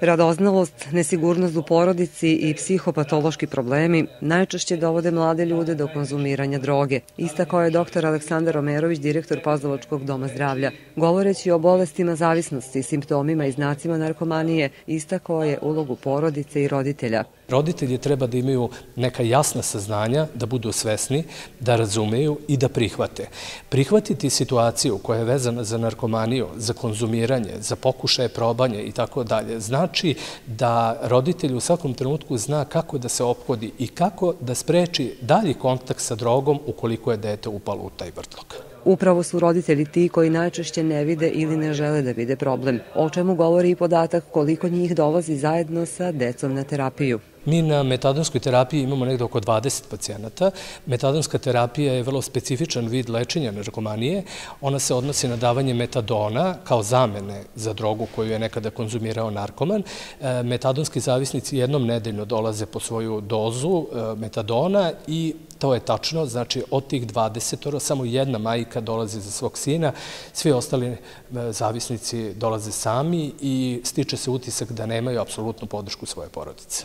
Radoznalost, nesigurnost u porodici i psihopatološki problemi najčešće dovode mlade ljude do konzumiranja droge. Istakao je dr. Aleksandar Omerović, direktor Pazlovačkog doma zdravlja. Govoreći o bolestima zavisnosti, simptomima i znacima narkomanije, istakao je ulogu porodice i roditelja. Roditelji treba da imaju neka jasna saznanja, da budu svesni, da razumeju i da prihvate. Prihvatiti situaciju koja je vezana za narkomaniju, za konzumiranje, za pokušaje probanje i tako dalje, znači da roditelj u svakom trenutku zna kako da se ophodi i kako da spreči dalji kontakt sa drogom ukoliko je dete upalo u taj vrtlog. Upravo su roditelji ti koji najčešće ne vide ili ne žele da vide problem, o čemu govori i podatak koliko njih dolazi zajedno sa decom na terapiju. Mi na metadonskoj terapiji imamo nekde oko 20 pacijenata. Metadonska terapija je vrlo specifičan vid lečenja narkomanije. Ona se odnosi na davanje metadona kao zamene za drogu koju je nekada konzumirao narkoman. E, metadonski zavisnici jednom nedeljno dolaze po svoju dozu e, metadona i To je tačno, znači od tih 20 samo jedna majka dolazi za svog sina, svi ostali e, zavisnici dolaze sami i stiče se utisak da nemaju apsolutnu podršku svoje porodice.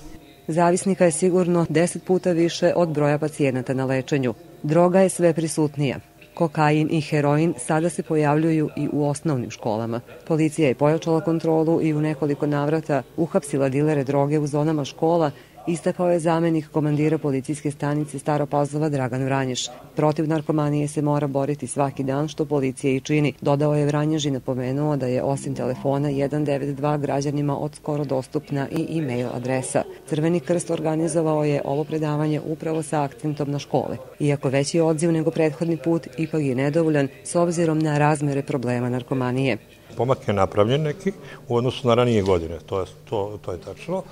Zavisnika je sigurno 10 puta više od broja pacijenata na lečenju. Droga je sve prisutnija. Kokain i heroin sada se pojavljuju i u osnovnim školama. Policija je pojačala kontrolu i u nekoliko navrata uhapsila dilere droge u zonama škola istakao je zamenik komandira policijske stanice Staropazova Dragan Vranješ. Protiv narkomanije se mora boriti svaki dan, što policija i čini. Dodao je Vranjež i napomenuo da je osim telefona 192 građanima od skoro dostupna i e-mail adresa. Crveni krst organizovao je ovo predavanje upravo sa akcentom na škole. Iako veći odziv nego prethodni put, ipak je nedovoljan s obzirom na razmere problema narkomanije. Pomak je napravljen neki u odnosu na ranije godine, to je, to, to je tačno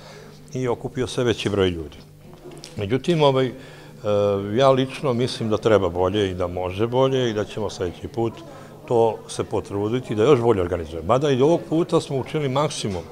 i okupio se veći broj ljudi. Međutim, ovaj, e, ja lično mislim da treba bolje i da može bolje i da ćemo sledeći put to se potruditi da još bolje organizujemo. Mada i ovog puta smo učinili maksimum.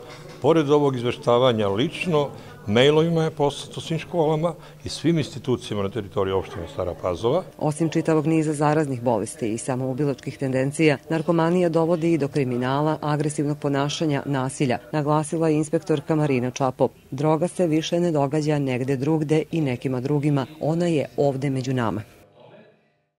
Pored ovog izveštavanja lično, Mailovima je poslato svim školama i svim institucijama na teritoriji opštine Stara Pazova. Osim čitavog niza zaraznih bolesti i samoubilačkih tendencija, narkomanija dovodi i do kriminala, agresivnog ponašanja, nasilja, naglasila je inspektorka Marina Čapo. Droga se više ne događa negde drugde i nekima drugima, ona je ovde među nama.